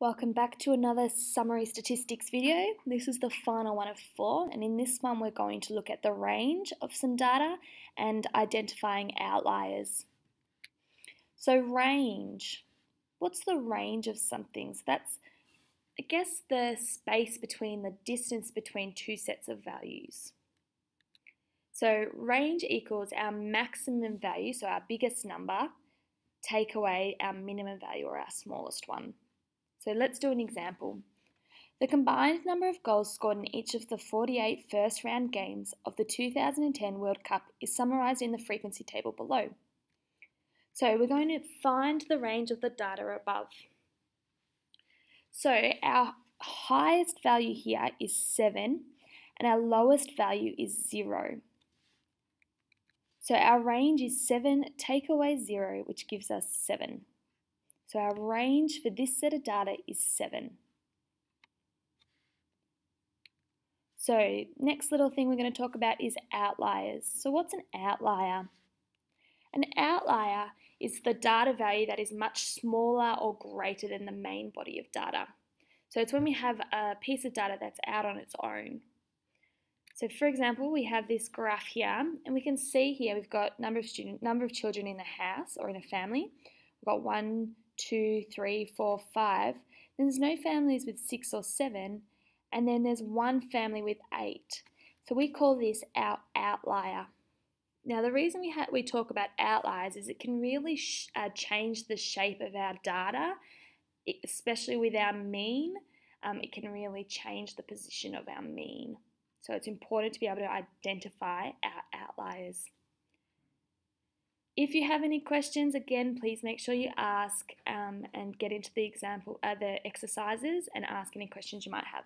Welcome back to another summary statistics video. This is the final one of four, and in this one, we're going to look at the range of some data and identifying outliers. So, range. What's the range of something? So, that's, I guess, the space between the distance between two sets of values. So, range equals our maximum value, so our biggest number, take away our minimum value or our smallest one. So let's do an example. The combined number of goals scored in each of the 48 first round games of the 2010 World Cup is summarised in the frequency table below. So we're going to find the range of the data above. So our highest value here is 7 and our lowest value is 0. So our range is 7 take away 0 which gives us 7. So our range for this set of data is 7. So next little thing we're going to talk about is outliers. So what's an outlier? An outlier is the data value that is much smaller or greater than the main body of data. So it's when we have a piece of data that's out on its own. So for example, we have this graph here, and we can see here we've got number of student, number of children in a house or in a family. We've got one, two, three, four, five. Then there's no families with six or seven, and then there's one family with eight. So we call this our outlier. Now, the reason we, we talk about outliers is it can really uh, change the shape of our data, especially with our mean. Um, it can really change the position of our mean. So it's important to be able to identify our outliers. If you have any questions, again, please make sure you ask um, and get into the example, uh, the exercises and ask any questions you might have.